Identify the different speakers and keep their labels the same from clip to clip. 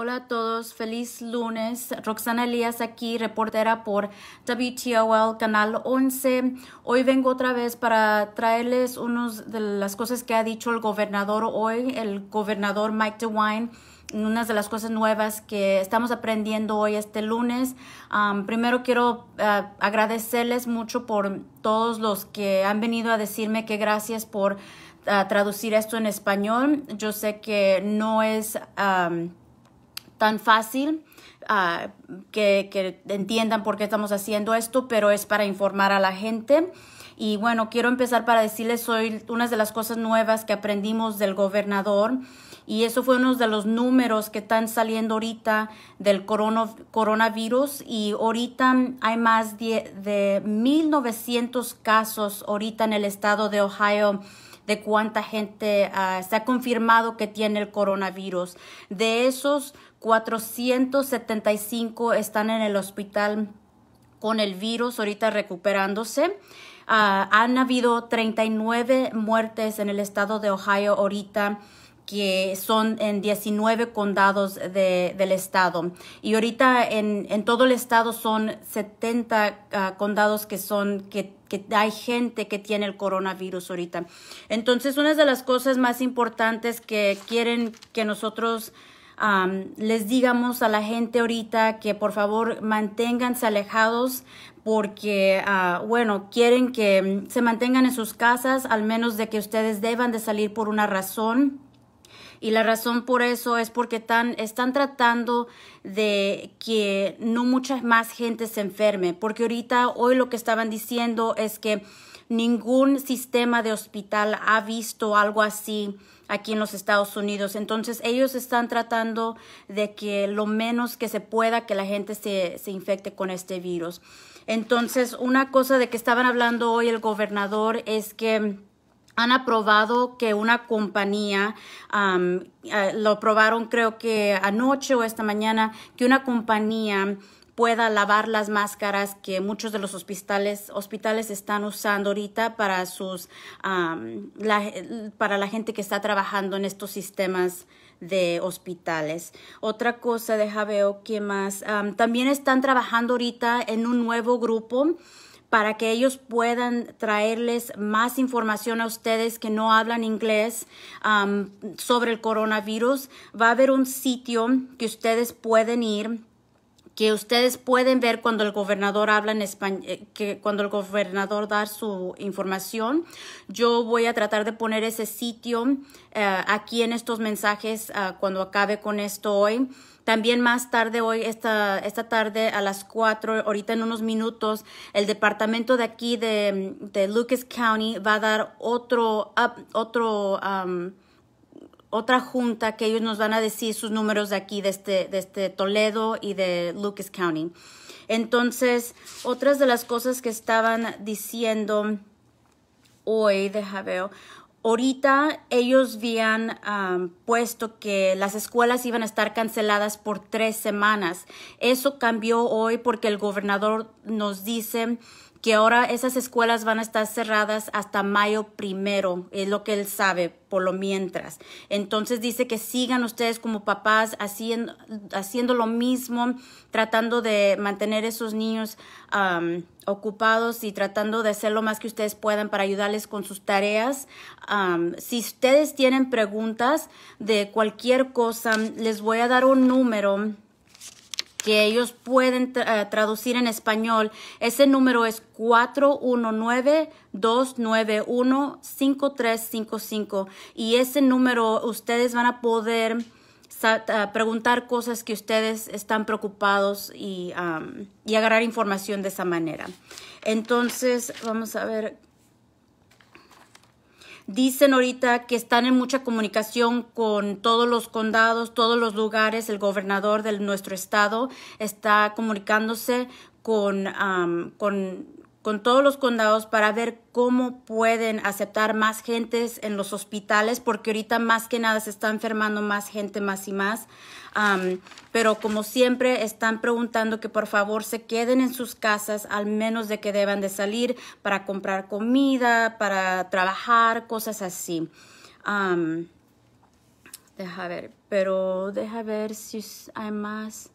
Speaker 1: Hola a todos, feliz lunes. Roxana Elías aquí, reportera por WTOL Canal 11. Hoy vengo otra vez para traerles unas de las cosas que ha dicho el gobernador hoy, el gobernador Mike DeWine unas de las cosas nuevas que estamos aprendiendo hoy este lunes. primero quiero uh, agradecerles mucho por todos los que han venido a decirme que gracias por uh, traducir esto en español. Yo sé que no es tan fácil ah, que, entiendan por qué estamos haciendo esto, pero es para informar a la gente. Y bueno, quiero empezar para decirles hoy una de las cosas nuevas que aprendimos del gobernador. Y eso fue uno de los números que están saliendo ahorita del coronavirus. Y ahorita hay más de, de 1.900 casos ahorita en el estado de Ohio de cuánta gente uh, se ha confirmado que tiene el coronavirus. De esos, 475 están en el hospital con el virus, ahorita recuperándose. Ah, han habido 39 muertes en el estado de Ohio ahorita que son en 19 condados de, del estado. Y ahorita en, todo el estado son 70 ah, condados que son, que, hay gente que tiene el coronavirus ahorita. Entonces, una de las cosas más importantes que quieren que nosotros les digamos a la gente ahorita que por favor manténganse alejados porque, uh, bueno, quieren que se mantengan en sus casas, al menos de que ustedes deban de salir por una razón. Y la razón por eso es porque están tratando de que no mucha más gente se enferme, porque ahorita hoy lo que estaban diciendo es que ningún sistema de hospital ha visto algo así aquí en los Estados Unidos. Entonces ellos están tratando de que lo menos que se pueda que la gente se, se infecte con este virus. Entonces una cosa de que estaban hablando hoy el gobernador es que han aprobado que una compañía, eh, lo aprobaron creo que anoche o esta mañana, que una compañía pueda lavar las máscaras que muchos de los hospitales, hospitales están usando ahorita para sus para la gente que está trabajando en estos sistemas de hospitales. Otra cosa, deja ver qué más. también están trabajando ahorita en un nuevo grupo para que ellos puedan traerles más información a ustedes que no hablan inglés sobre el coronavirus. Va a haber un sitio que ustedes pueden ir que ustedes pueden ver cuando el gobernador habla en español, eh, que cuando el gobernador da su información. Yo voy a tratar de poner ese sitio eh, aquí en estos mensajes ah, cuando acabe con esto hoy. También más tarde hoy, esta, esta tarde a las cuatro, ahorita en unos minutos, el departamento de aquí de, de Lucas County va a dar otro, otro, otra junta que ellos nos van a decir sus números de aquí, de este, de este Toledo y de Lucas County. Entonces, otras de las cosas que estaban diciendo hoy, deja ver, Ahorita ellos habían puesto que las escuelas iban a estar canceladas por tres semanas. Eso cambió hoy porque el gobernador nos dice que ahora esas escuelas van a estar cerradas hasta mayo primero, es lo que él sabe por lo mientras. Entonces dice que sigan ustedes como papás haciendo, haciendo lo mismo, tratando de mantener esos niños ocupados y tratando de hacer lo más que ustedes puedan para ayudarles con sus tareas. si ustedes tienen preguntas de cualquier cosa, les voy a dar un número que ellos pueden eh, traducir en español. Ese número es 419-291-5355 y ese número ustedes van a poder eh, preguntar cosas que ustedes están preocupados y, y agarrar información de esa manera. Entonces, vamos a ver Dicen ahorita que están en mucha comunicación con todos los condados, todos los lugares. El gobernador de nuestro estado está comunicándose con, con con todos los condados para ver cómo pueden aceptar más gentes en los hospitales, porque ahorita más que nada se está enfermando más gente, más y más. pero como siempre están preguntando que por favor se queden en sus casas, al menos de que deban de salir para comprar comida, para trabajar, cosas así. Deja ver, pero deja ver si hay más.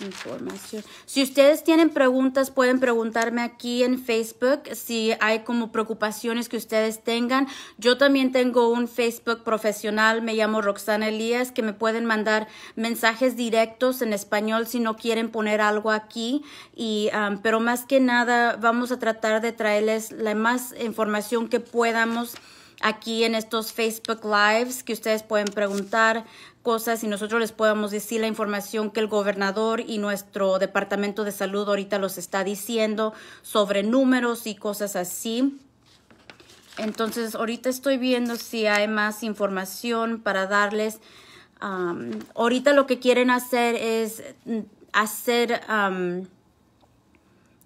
Speaker 1: Información. Si ustedes tienen preguntas, pueden preguntarme aquí en Facebook si hay como preocupaciones que ustedes tengan. Yo también tengo un Facebook profesional, me llamo Roxana Elías, que me pueden mandar mensajes directos en español si no quieren poner algo aquí. Y, um, pero más que nada, vamos a tratar de traerles la más información que podamos aquí en estos Facebook Lives que ustedes pueden preguntar cosas y nosotros les podemos decir la información que el gobernador y nuestro departamento de salud ahorita los está diciendo sobre números y cosas así. Entonces, ahorita estoy viendo si hay más información para darles. ahorita lo que quieren hacer es hacer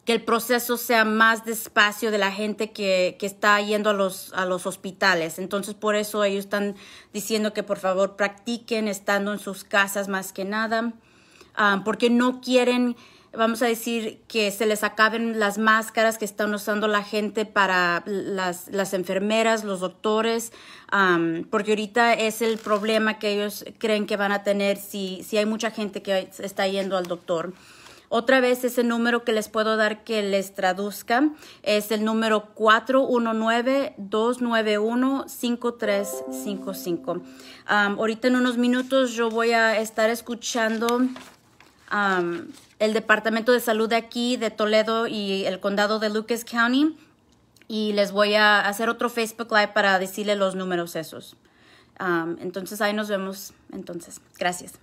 Speaker 1: que el proceso sea más despacio de la gente que, que, está yendo a los, a los hospitales. Entonces, por eso ellos están diciendo que por favor practiquen estando en sus casas más que nada, ah, porque no quieren, vamos a decir, que se les acaben las máscaras que están usando la gente para las, las enfermeras, los doctores, porque ahorita es el problema que ellos creen que van a tener si, si hay mucha gente que está yendo al doctor. Otra vez ese número que les puedo dar que les traduzca es el número 419-291-5355. ahorita en unos minutos yo voy a estar escuchando el Departamento de Salud de aquí, de Toledo y el condado de Lucas County. Y les voy a hacer otro Facebook Live para decirle los números esos. entonces ahí nos vemos. Entonces, gracias.